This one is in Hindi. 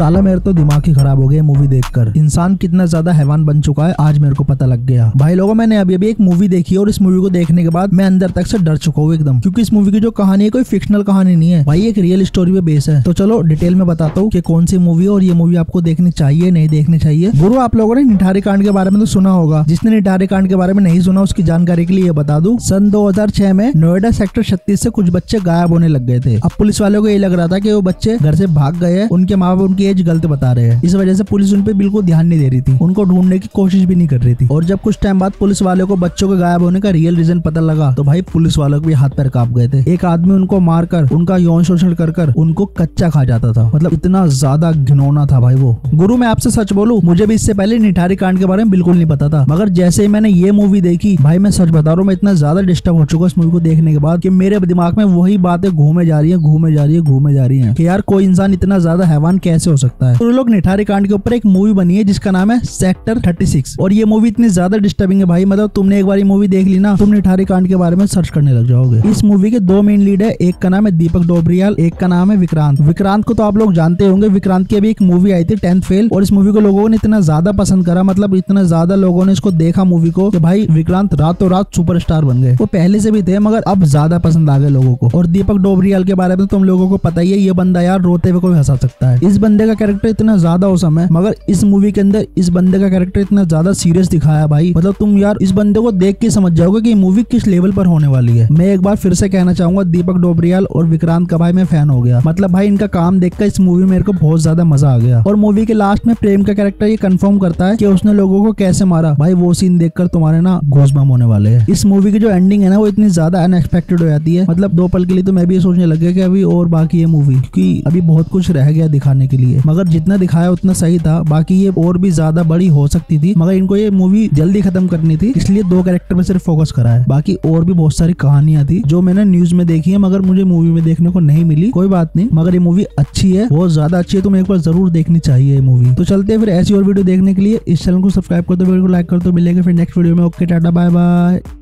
साला मेरा तो दिमाग ही खराब हो गया मूवी देखकर। इंसान कितना ज़्यादा हैवान बन चुका है, आज मेरे को पता लग गया। भाई लोगों, मैंने अभी अभी एक मूवी देखी और इस मूवी को देखने के बाद मैं अंदर तक से डर चुका हूँ एकदम, क्योंकि इस मूवी की जो कहानी है कोई फिक्शनल कहानी नहीं है। भाई, एक रियल स्टोरी पे बेस है। तो चलो डिटेल में बताता हूँ कि कौन सी मूवी है और ये मूवी आपको देखनी चाहिए, नहीं देखनी चाहिए। गुरु, आप लोगों ने निठारी कांड के बारे में तो सुना होगा। जिसने निठारी कांड के बारे में नहीं सुना, उसकी जानकारी के लिए बता दू। सन 2006 में नोएडा सेक्टर 36 से कुछ बच्चे गायब होने लग गए थे। अब पुलिस वालों को ये लग रहा था कि वो बच्चे घर से भाग गए उनके माँ बाप, उनकी एज गलत बता रहे हैं, इस वजह से पुलिस उन पर बिल्कुल ध्यान नहीं दे रही थी। उनको ढूँढने की कोशिश भी नहीं कर रही थी। और जब कुछ टाइम बाद पुलिस वाले को बच्चों के गायब होने का रियल रीजन पता लगा तो भाई पुलिस वालों के भी हाथ पैर काँप गए थे। एक आदमी उनको मारकर, उनका यौन शोषण कर कर, उनको कच्चा खा जाता था। मतलब इतना ज़्यादा घिनौना था भाई वो। गुरु, मैं आपसे सच बोलू, मुझे भी इससे पहले निठारी कांड के बारे में बिल्कुल नहीं पता था। मगर जैसे ही मैंने ये मूवी देखी, भाई मैं सच बता रहा हूँ, मैं इतना ज़्यादा डिस्टर्ब हो चुका इस मूवी को देखने के बाद कि मेरे दिमाग में वही बातें घूमे जा रही है, घूमे जा रही है, घूमे जा रही है कि यार कोई इंसान इतना ज़्यादा हैवान कैसे हो सकता है। तो लोग निठारी कांड के ऊपर एक मूवी बनी है, जिसका नाम है सेक्टर थर्टी और ये मूवी इतनी ज़्यादा डिस्टर्बिंग है भाई मतलब तुमने एक बार मूवी देख ली ना तुम निठारी कांड के बारे में सर्च करने लग जाओगे। इस मूवी के दो मेन लीड है, एक का नाम है दीपक डोबरियाल, एक का नाम है विक्रांत। विक्रांत को तो आप लोग जानते होंगे, विक्रांत की अभी एक मूवी आई थी टेंथ फेल और इस मूवी को लोगों ने इतना ज़्यादा पसंद करा मतलब इतना ज़्यादा लोगों ने इसको देखा मूवी को, कि भाई विक्रांत रातों रात सुपरस्टार बन गए। वो पहले से भी थे, मगर अब ज़्यादा पसंद आ गए लोगों को। और दीपक डोबरियाल के बारे में तुम लोगों को पता ही है, ये बंदा यार रोते हुए कोई हंसा सकता है। इस बंदे का कैरेक्टर इतना ज़्यादा औसम है, मगर इस मूवी के अंदर इस बंदे का कैरेक्टर इतना ज़्यादा सीरियस दिखाया भाई। मतलब तुम यार इस बंदे को देख के समझ जाओगे की मूवी किस लेवल पर होने वाली है। मैं एक बार फिर से कहना चाहूँगा, दीपक डोबरियाल और विक्रांत का भाई मैं फ़ैन हो गया। मतलब भाई इनका काम देखकर इस मूवी मेरे को बहुत ज़्यादा मज़ा आ गया। और मूवी के लास्ट में प्रेम का कैरेक्टर ये कंफर्म करता है कि उसने लोगों को कैसे मारा। भाई वो सीन देखकर तुम्हारे ना घोषबम होने वाले हैं। इस मूवी की जो एंडिंग है ना, वो इतनी ज़्यादा अनएक्सपेक्टेड हो जाती है। मतलब दो पल के लिए तो मैं भी ये सोचने लग गया कि अभी और बाकी है मूवी क्योंकि अभी बहुत कुछ रह गया दिखाने के लिए। मगर जितना दिखाया उतना सही था। बाकी ये और भी ज़्यादा बड़ी हो सकती थी। मगर इनको ये मूवी जल्दी खत्म करनी थी। इसलिए दो कैरेक्टर में सिर्फ़ फोकस करा है। बाकी और भी बहुत सारी कहानियाँ थी, जो मैंने न्यूज़ में देखी है, मगर मुझे मूवी में देखने को नहीं मिली। कोई बात नहीं, मगर ये मूवी अच्छी है, बहुत ज़्यादा अच्छी है तुम्हें एक बार ज़रूर देखनी चाहिए ये मूवी तो चलते फिर ऐसी और वीडियो देखने के लिए। इस चैनल को सब्सक्राइब कर दो लाइक कर दो, मिलेंगे फिर नेक्स्ट वीडियो में। Okay tata bye bye